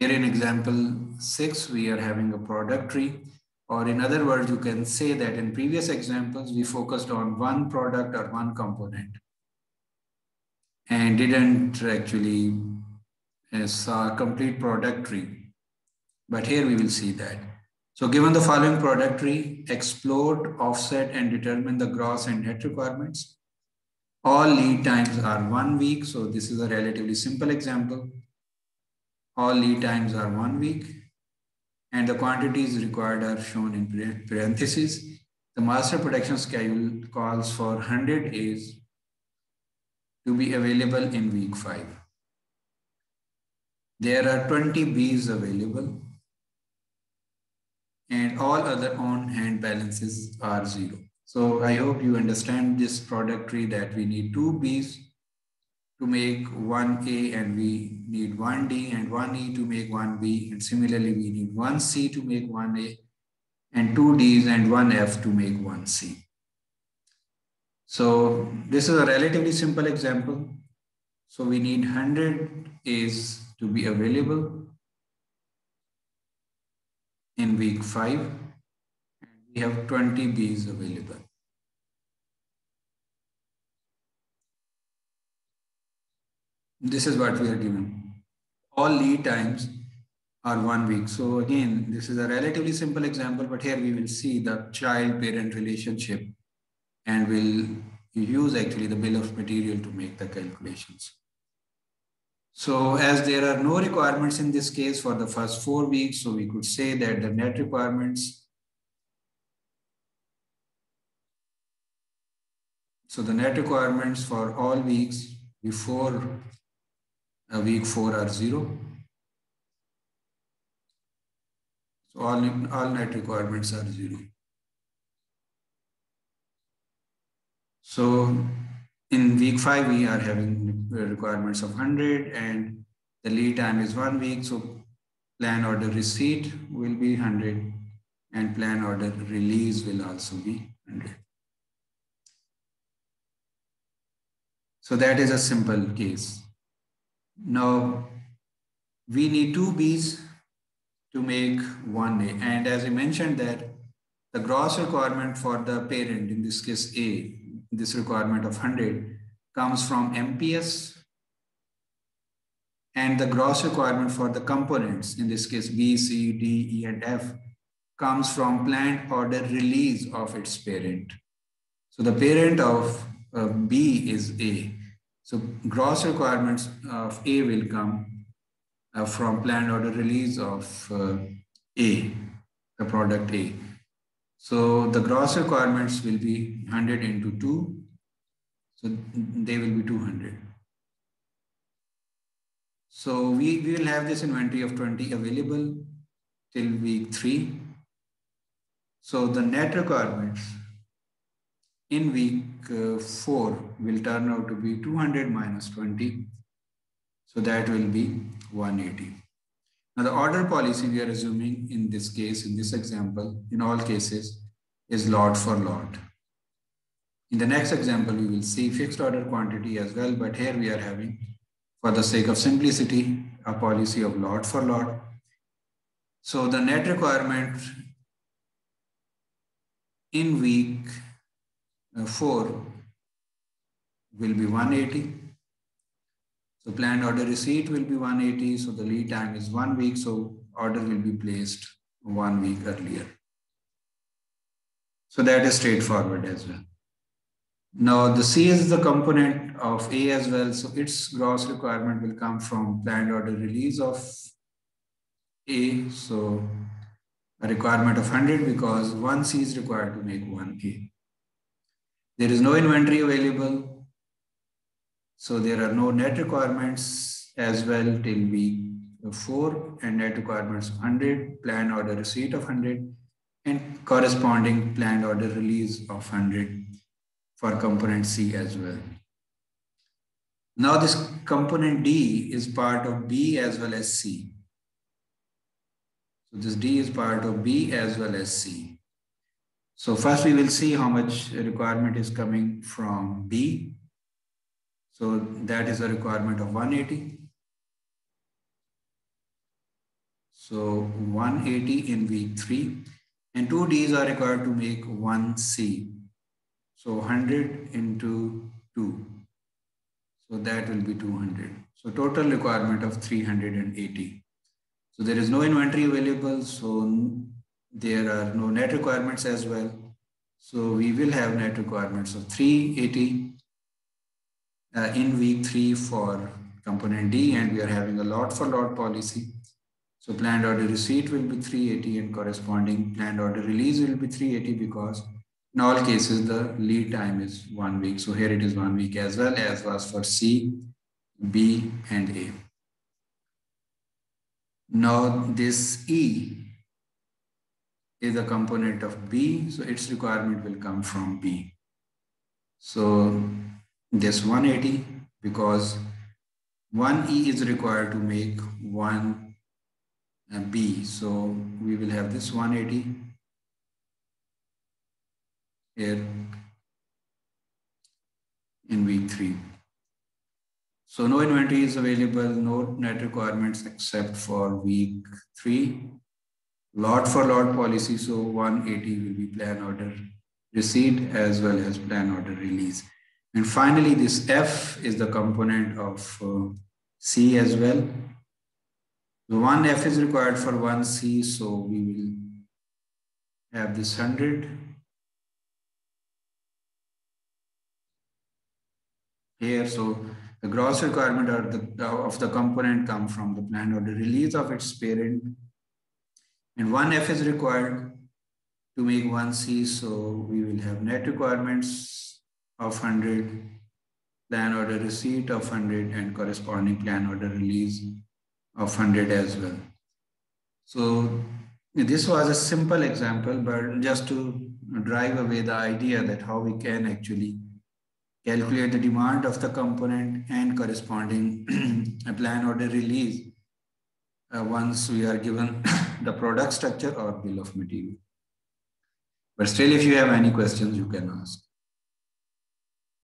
Here in example six, we are having a product tree. Or in other words, you can say that in previous examples, we focused on one product or one component and didn't actually uh, saw a complete product tree. But here we will see that. So given the following product tree, explode, offset, and determine the gross and net requirements. All lead times are one week. So this is a relatively simple example. All lead times are one week and the quantities required are shown in parentheses. The master production schedule calls for 100 A's to be available in week 5. There are 20 B's available and all other on-hand balances are zero. So I hope you understand this product tree that we need two B's to make one A and we need one D and one E to make one B. And similarly, we need one C to make one A and two D's and one F to make one C. So this is a relatively simple example. So we need 100 A's to be available in week five. And we have 20 B's available. This is what we are given. All lead times are one week. So again, this is a relatively simple example, but here we will see the child-parent relationship and we'll use actually the bill of material to make the calculations. So as there are no requirements in this case for the first four weeks, so we could say that the net requirements So the net requirements for all weeks before week 4 are 0. So all, all net requirements are 0. So in week 5, we are having requirements of 100 and the lead time is one week. So plan order receipt will be 100 and plan order release will also be 100. So that is a simple case. Now, we need two B's to make one A. And as I mentioned that the gross requirement for the parent, in this case A, this requirement of 100, comes from MPS. And the gross requirement for the components, in this case B, C, D, E, and F, comes from planned order release of its parent. So the parent of uh, B is A. So gross requirements of A will come uh, from planned order release of uh, A, the product A. So the gross requirements will be 100 into 2. So they will be 200. So we, we will have this inventory of 20 available till week 3. So the net requirements in week 4 will turn out to be 200 minus 20. So that will be 180. Now the order policy we are assuming in this case, in this example, in all cases, is lot for lot. In the next example, we will see fixed order quantity as well, but here we are having, for the sake of simplicity, a policy of lot for lot. So the net requirement in week uh, 4 will be 180. So planned order receipt will be 180. So the lead time is one week. So order will be placed one week earlier. So that is straightforward as well. Now the C is the component of A as well. So its gross requirement will come from planned order release of A. So a requirement of 100 because one C is required to make one A. There is no inventory available. So there are no net requirements as well till week four and net requirements 100, plan order receipt of 100 and corresponding planned order release of 100 for component C as well. Now this component D is part of B as well as C. So this D is part of B as well as C. So first we will see how much requirement is coming from B. So that is a requirement of 180. So 180 in week three and two Ds are required to make one C. So 100 into two. So that will be 200. So total requirement of 380. So there is no inventory available. So there are no net requirements as well. So we will have net requirements of 380 uh, in week three for component D and we are having a lot for lot policy. So planned order receipt will be 380 and corresponding planned order release will be 380 because in all cases the lead time is one week. So here it is one week as well as was for C, B and A. Now this E is a component of B, so its requirement will come from B. So this 180 because 1E is required to make 1B. Uh, so we will have this 180 here in week 3. So no inventory is available, no net requirements except for week 3. Lot for lot policy, so 180 will be plan order receipt as well as plan order release. And finally, this F is the component of uh, C as well. The one F is required for one C, so we will have this 100. Here, so the gross requirement the, of the component come from the plan or the release of its parent. And one F is required to make one C, so we will have net requirements of 100, plan order receipt of 100 and corresponding plan order release of 100 as well. So this was a simple example, but just to drive away the idea that how we can actually calculate the demand of the component and corresponding plan order release uh, once we are given the product structure or bill of material. But still, if you have any questions, you can ask.